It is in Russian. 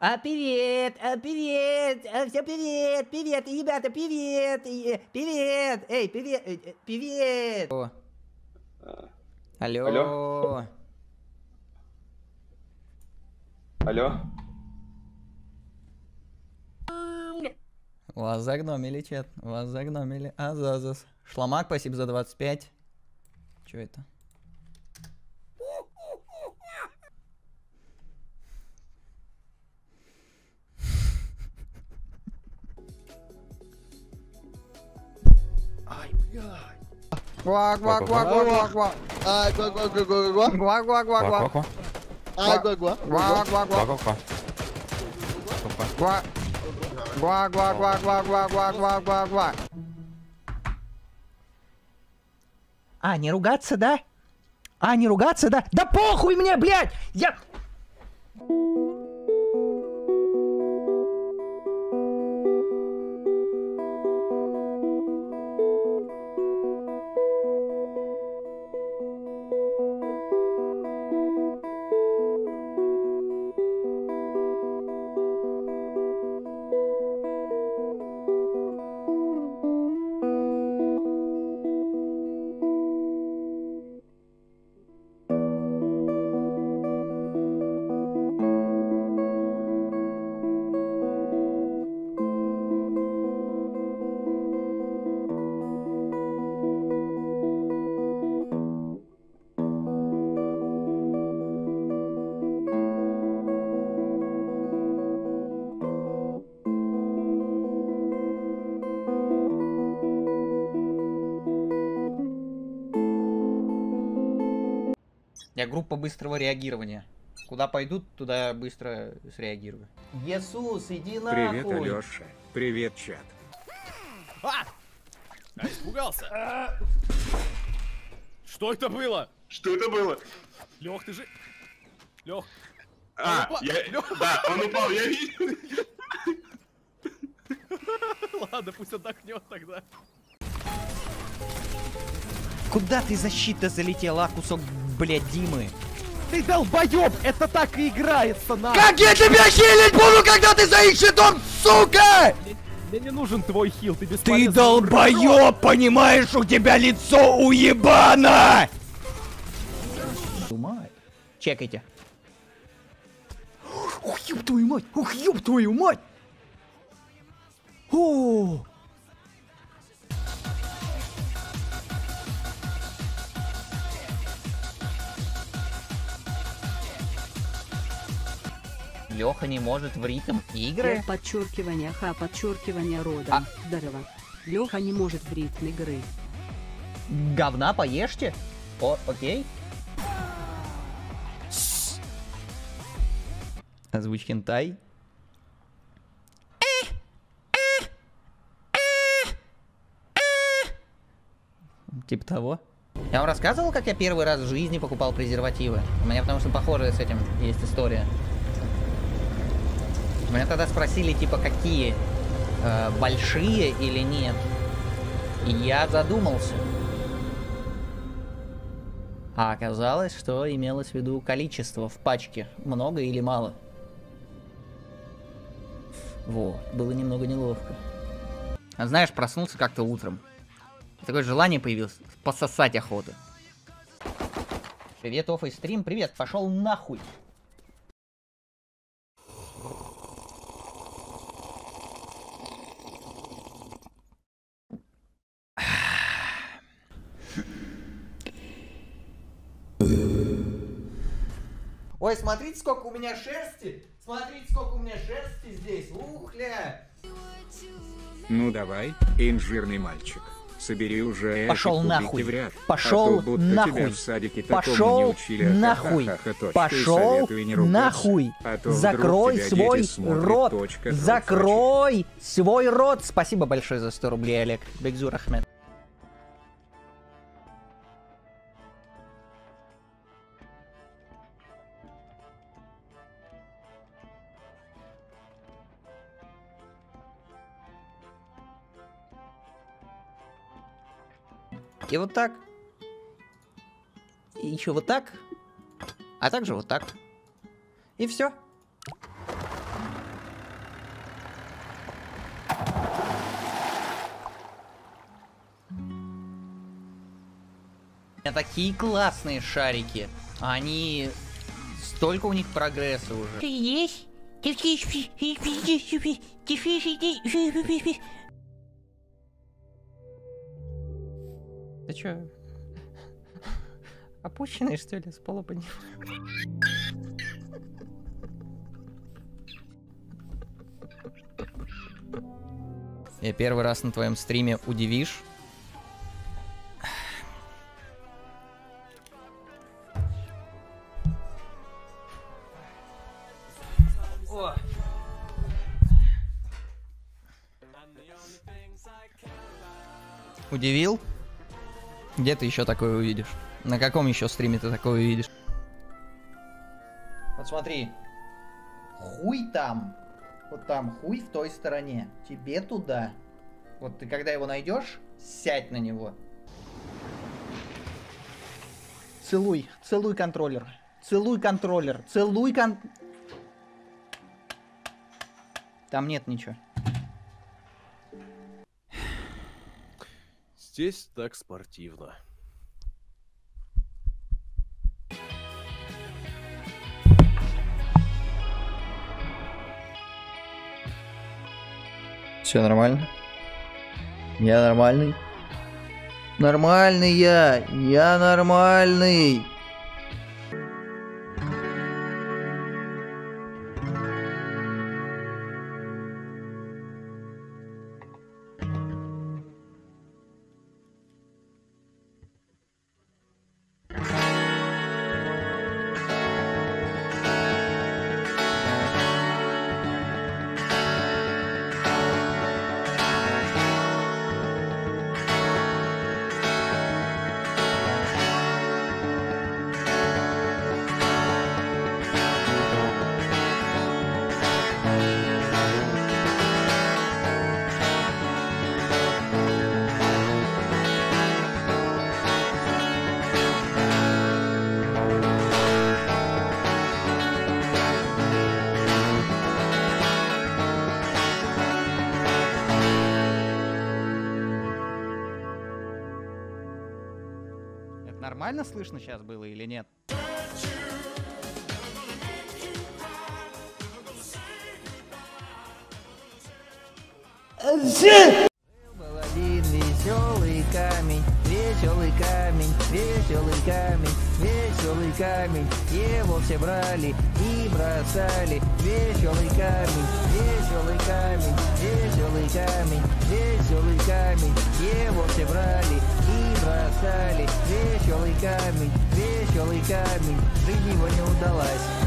А, привет, а, привет, а, всем привет, привет, ребята, привет, э, привет, эй, привет, э, э, привет. О. Алло. Алло. Алло? Вас загномили, чат, вас загномили. Азазас. Шламак, спасибо за 25. Чё это? А, не ругаться, да? А, не ругаться, да? Да похуй мне, блядь! Я... Я группа быстрого реагирования. Куда пойдут, туда быстро среагирую. Иисус, иди нахуй! Привет, Алёша. Привет, чат. А! А, испугался. Что это было? Что это было? Лех, ты же... Лех, А, упал. я... Лёх. Да, он упал, я видел. ладно, пусть отдохнет тогда. Куда ты защита залетела, кусок, блядь, Димы? Ты долбоеб! Это так и играется, на! Как я тебя хилить буду, когда ты за их щитом, сука? Мне не нужен твой хил, ты Ты бесполезный. долбоёб, понимаешь, у тебя лицо уебано! Чекайте. Ух, ёб твою мать! Ух, ёб твою мать! О! Леха не может в ритм игры? Р подчеркивание Х подчеркивание рода. А. Здорово. Леха не может в ритм игры. Говна поешьте? О, окей. Озвучь хентай. Типа того. Я вам рассказывал, как я первый раз в жизни покупал презервативы? У меня потому что похожая с этим есть история. Меня тогда спросили, типа, какие? Э, большие или нет? И я задумался. А оказалось, что имелось в виду количество в пачке. Много или мало. Во, было немного неловко. А знаешь, проснулся как-то утром. Такое желание появилось. Пососать охота. Привет, офф и стрим. Привет, пошел нахуй. Ой, смотрите, сколько у меня шерсти! Смотрите, сколько у меня шерсти здесь! Ухля! Ну давай, инжирный мальчик. Собери уже Пошел нахуй. в ряд. Пошел а то нахуй. в садике такому не Пошел учили. нахуй. Пошел советую не ругаться. нахуй. А то Закрой свой смотрят, рот. точка, Закрой свой рот. Спасибо большое за 100 рублей, Олег. Бекзур Ахмед. И вот так. И еще вот так. А также вот так. И все. Такие классные шарики. Они... Столько у них прогресса уже. Есть? Ты чё? Опущенный, что ли, с пола поднял? Я первый раз на твоем стриме удивишь. Удивил? Где ты еще такое увидишь? На каком еще стриме ты такое увидишь? Вот смотри. Хуй там. Вот там хуй в той стороне. Тебе туда. Вот ты когда его найдешь, сядь на него. Целуй, целуй контроллер. Целуй контроллер. Целуй кон... Там нет ничего. Здесь так спортивно. Все нормально? Я нормальный? Нормальный я! Я нормальный! Нормально слышно сейчас было или нет? Был один веселый камень, веселый камень, веселый камень, веселый камень. Его все брали и бросали. Веселый камень, веселый камень, веселый камень, веселый камень. Его все брали и бросали. Веселый камень, веселый камень. Жизнь его не удалась.